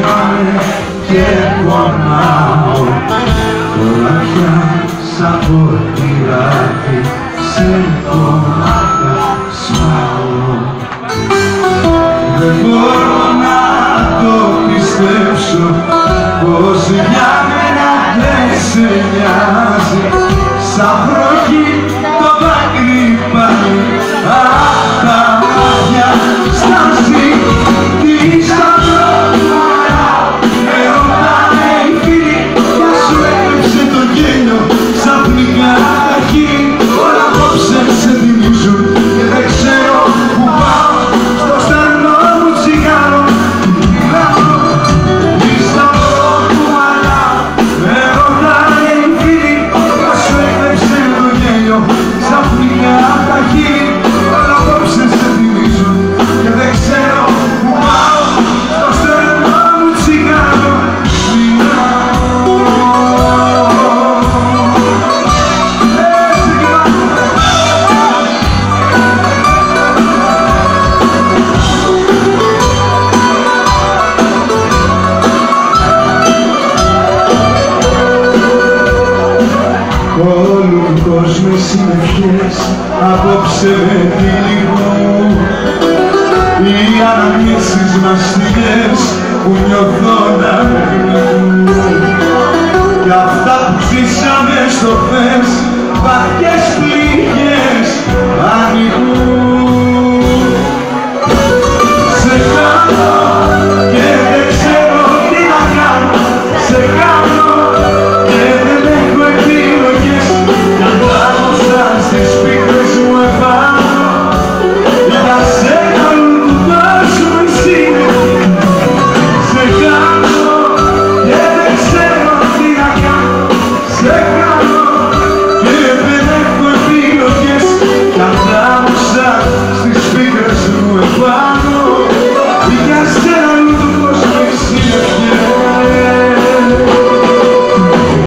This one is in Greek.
κοιμάμαι και πονάω τώρα σαν ποτηράκι σε κομμάτια σπάω Δεν μπορώ να το πιστέψω ξαφνικά τα χείλη όλα απόψε σε θυμίζουν και δεν ξέρω που πάω. Στο στενό μου τσιγάρο μιλάω Έτσι και πάμε. Όλου του κόσμου οι συνεχές απόψε με τυλίγουν Οι αναμνήσεις μας στιγμές που νιώθω να περνούν Κι αυτά που ζήσαμε στο χθες βαθιές πληγές ανοίγουν